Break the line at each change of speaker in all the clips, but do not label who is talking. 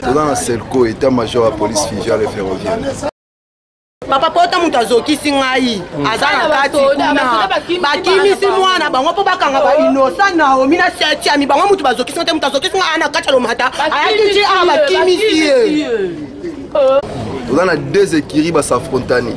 toza na selco etat major ya police figale ferroviaire
papa pota moto azokisi ngai hmm. aza na kati kuna bakimisi mwana bango mpo bakanga bainosa naomi na siatiami bango moto bazokisi ngai te moto azokisi ngai aa na kati ya lomata ayaki ti awa bakimisi ye
toza na deux écurie basafrontani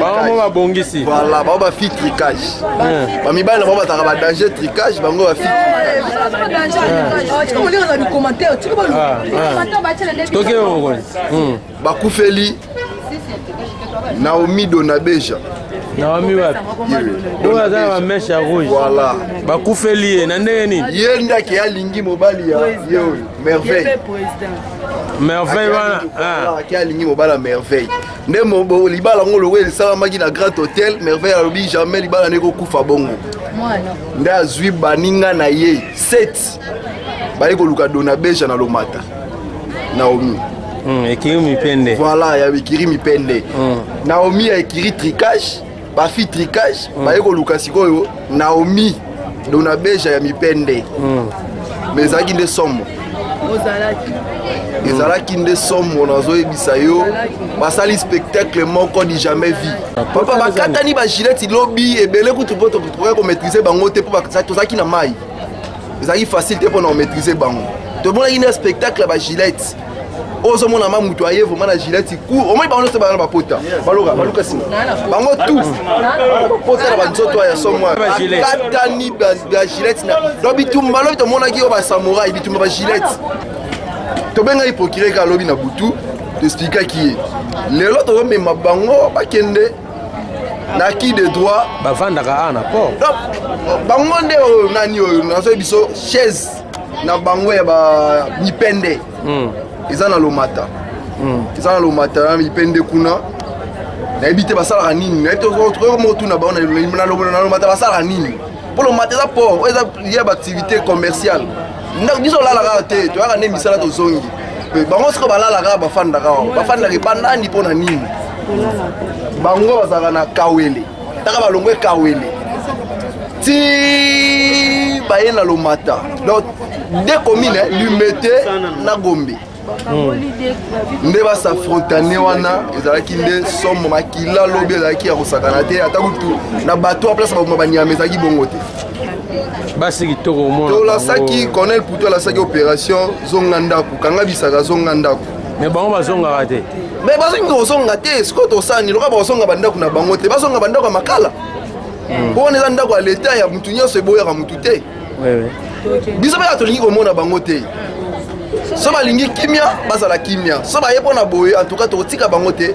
bango
babongisi
bango bafi tricage bamibali na bango bataka badanger tricage bango bafi bakufeli naomi donabeja
naomi wapi oyo aza na bameshe ya rouge bakufeli ye na ndenge nini
ye ndaki alingi mobali ya ye oyo merveille
merveille wana ah.
ki alingi mobala merveille nde libala yango lokola esalamaki na grand hôtel merveille alobi jamais libala nde ekokufa bongo nde azwi baninga na ye 7 baye koluka dona beja na lomata naomi
hmm, ekiri mipende
voilà ya ekiri mipende hmm. naomi ya ekiri tricage bafi tricage mm. baye koluka sikoyo naomi dona beja ya mipende mm. me ezalaki nde somo ezalaki nde somo nazoyebisa yo basali spectacle moko du jamais vie papa bakatani bagileti lobi ebele kutu mpo tokoki komaîtrise bango te mpo tozalaki na mai ezalaki facile te mpo na komaîtrise bango tomonaki nde spectacle ya bagilete ozo mona ma mutu aye vraiment na gilette cour au moins bango nyonso bana bapota baloka baluka nsima bango tout bapota na banzoto ya somwa
katani ba
gilette na donc bitumba lobi tomonaki yo basamorai bitumba ba gilette tobengaki procureur ka lobi na butu toexplikaki ye lelo tokomema bango bakende na qui de droit
bavandaka awa na port
bango nde oyo nani oyo nazoyebi biso chaise na bango ya ba mipende mm. eza na lomata mm. eza na lomata na mipende kuna nayebi te basalaka nini nayebi te okoki motuna bango na lomata basalaka nini mpo lomata eza port oyo eza ya baactivité commerciale ndako biso olalaka te toyaka nde misala tozongi bango siko balalaka bafandaka bafandaka epa nani mpo na nini bango bazalaka na kawele taka balongwe kawele ti baye na lomata donc de commune limete na gombe hmm. nde basa frontane wana ezalaki nde somo makila lobi ezalaki ya kosakana te ata kutu na bato ya place baboma banyama ezalaki bongo te
basi kitoko omona
tolasaki cornel putu alasaki opération zonga ndako kanga bisaka zonga ndako
me bango bazongaka te
me bazongi kozonga te sikoyo tosala nini lokola bazonga bandako na bango te bazonga bandako ya makala hmm. mpo wana eza ndako ya leta ya motu nyonso eboyaka motu te biso mpe tolingi komona bango te so balingi kimia bazala kimia so baye mpo na boye antuka tokotika bango te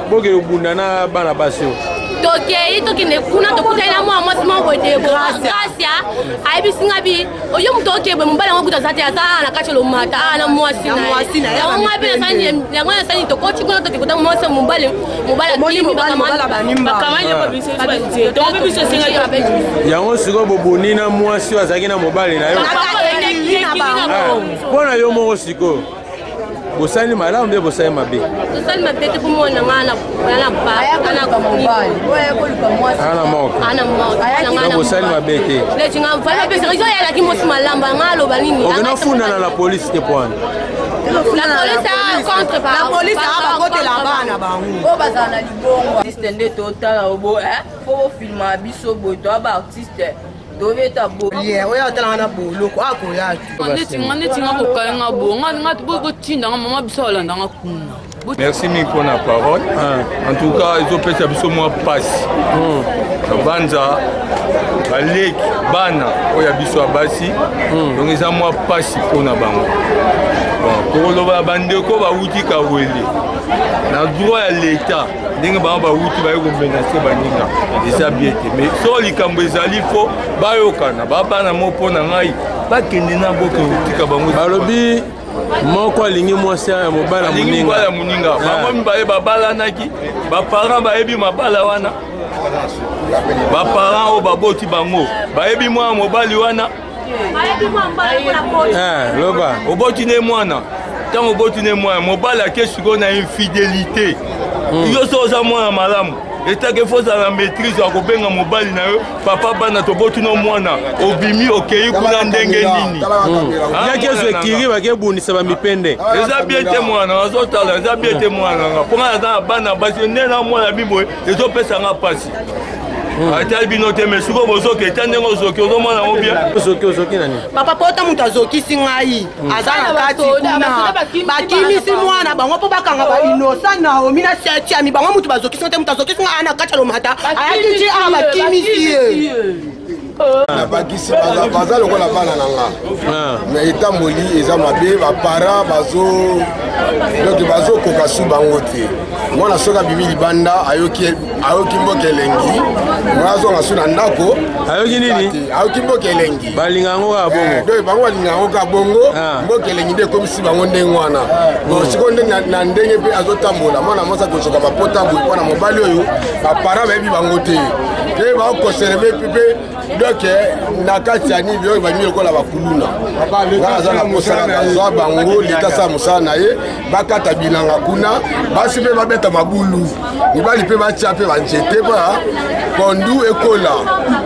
bokende kobunda na
bana basi oyo
tokei tokende kuna tokutani na mwana mwasi moko boye debo gracia ayebisi nga bi oyo moto okei boye mobali yango kuta aza te aza na kati olomata aa na mwasi nayango nga mpe yango nasani tokoti kuna toke kota mwasi mobali
yango sikoyo boboni na mwasi oyo azalaki na mobali na yo mpo na yo moko sikoyo bosali malamu mpe bosali mabe
tosali mabe te mpo mwana ngai na
bosali mabe te
oyalaki mosi malamu ngai aloba nini
okenafundana na polisi te
mpo wana nde totala obo po bofilma biso boye toa baartiste tobeta
bolie oyo atalanga na boloko akoya
neti nga neti nga kokali nga bo nga nga botinda nga mama biso alanda nga kuna
merci mingi mpo na parole ah. en tout cas ezopesa biso mwa mpasi hmm. banza baleki bana oyo ya biso ya basi hmm. donc eza mwa mpasi mpo na bango tokoloba bandeko bawuti kawele na droit ya leta ndenge bango bawuti baye komenase baninga eza bie te mai soko likambo ezali fo bayokana babana mo mpo na ngai bakende na boke kotika bango
balobi moko alingi mwasi ya mobala
moninga ya moninga ah. bango mibale babalanaki baparent bayebi mabala wana baparent oyo baboti bango bayebi mwana mobali wana Eh,
loba
oboti nde mwana ntango oboti nde mwana mobali ake sikoyo na infidelité hmm. yo so oza mwana malamu etake fo ozala na maîtrise ya kobenga mobali na yo papa bana toboti no mwana obimi okei kuna ndenge nini hmm.
ah, yaki ezwa ekiri bakebundisa bamipende
eza bie te mwana nazotala eza bie te mwana nga mpo nga naza na bana basi nde na mwana biboye ezopesa nga mpasi Hmm. ata bino te mais soki bozoki eta ndenge ozoki ozomona yango bien
ozoki ozoki nani
papa pota moto azokisi ngai hmm. aza na kati kuna bakimisi mwana bango mpo bakanga bainosa naomi na siatiami bango moto bazokisi te moto azokisi ngai aa na kati ya lomata ayaki ti awa bakimisi ye
nabakisi baza lokola bana na nga ah. me etamboli eza mabe baparent bazo donc bazokoka su bango te mwana soki abimi libanda ayoki ayoki mboka elengi mwana azonga su na ndako
ayoki nini
ayoki mboka elengi
balinga yango kaka eh, bongo
donc bango balinga yango kaka bongo ah. mboka elengi nde ekomisi bango ndenge wana bon hmm. sikoyo nde na ndenge mpe azotambola mwana mwasi akosoka bapotambola mpo na mobali oyo baparent bayebi bango te mpe baokoserve mpe donc eh, na kati ya nini oyo bamii lokola bakuluna nga aza na mosala bazwa bango leta asala mosala na ye bakata bilanga kuna basi mpe babeta mabulu mibali mpe batya mpe banzete mpo na pondu ekola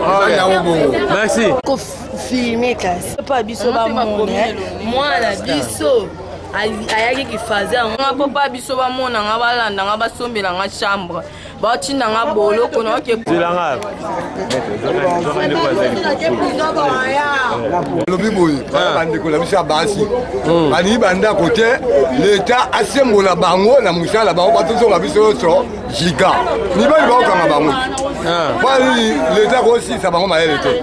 ah, yango bongo
merci
kofilme kasi
mpo biso bamona mwana biso ayaki kifaze yango mpo mpo biso bamona nga balanda nga basombela nga chambre batinda nga boloko naoke zelanga
lobi boye ah. bandeko na biso ya basi hmm. balingi bandako te leta asembola bango na mosala bango batozonga biso nyonso jiga mibali baokanga bango ah. mpo leta akosilisa bango mayele te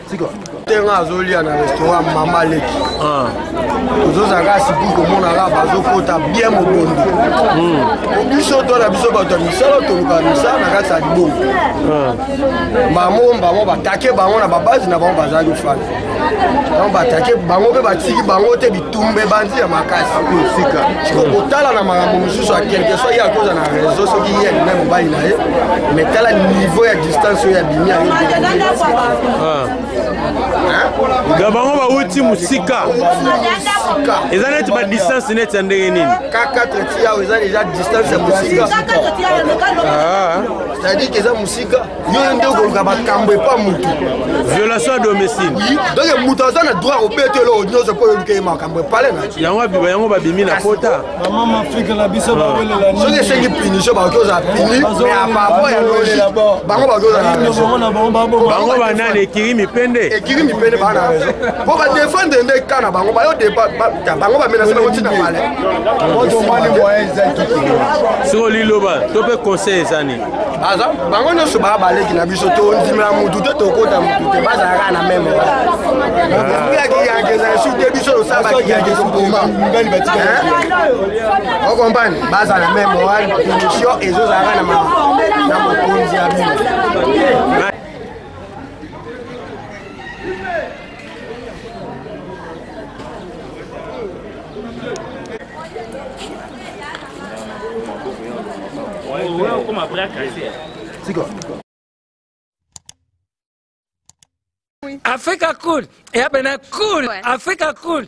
tenga azolia na restaurant mama leki ah. tozozalaka sipi komonaka bazokota bien mobondo hmm. biso to na biso bato ya misala toluka misala na kati ya libongo ah. bango bango batake bango na babase na bango bazalaki ofanda bango batake bango mpe batiki bango te tumbe bandi ya makasi sika siko kotala na makambo mosusu ya quelque soit ye akoza na réseau soki ye alina mobali na ye mais tala niveau ya distance oyo abimi ayo
ga bango bawuti mosika eza neti badistance neti ya ndenge nini
kakatetiao eza deja distance ya mosika ah. c'est-à-dire ke eza mosika yo nde okoluka makambo epa motu
violation ya domicile
donc moto aza na droit kobeta eloko nyonso mpo yoluka ye makambo epale na
yango abiba yango babimi na pota
soki esengi punition bakoki ozala puni apapa ya logi bango bakoki
ozalabango banani ekiri mipende
ekiri mipende baa na raison mpo badefendre nde ka na bango bayo bango bamenase bango ntina male
soko liloba to mpe conseil ezani
aza bango nyonso baa baleki na biso tondimela mutu te tokota mutu te bazalaka na meme yakiyakezala su te biso losala bakiyakesibomabali batika okompane baza na meme moral émission ezozalaka na mokonzi ya bino
Africa cool.
Africa cool.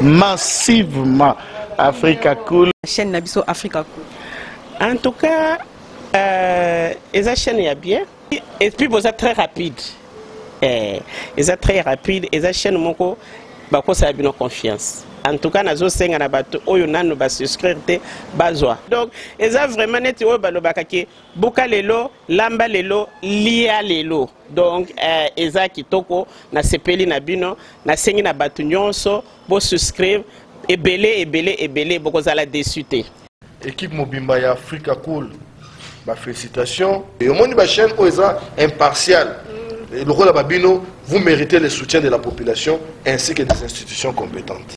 massivement africa cool
chaîne na biso africa cool
en tout cas euh, eza chaîne ya bien et puis boza très rapide eh, eza très rapide eza chaîne moko bakosala bino confiance en tout cas nazosenga na bato oyo nanu basubscrire te bazwa donc eza vraiment neti oyo balobaka ke buka lelo lamba lelo lia lelo donc eh, eza kitoko nasepeli na bino nasengi na bato nyonso bosouscrire ebele ebele ebele bokozala desu te
équipe mobimba ya africa cool bafélicitation omoni bachaîne oyo eza impartial mm. lokola babino vous méritez le soutien de la population ainsi que des institutions compétentes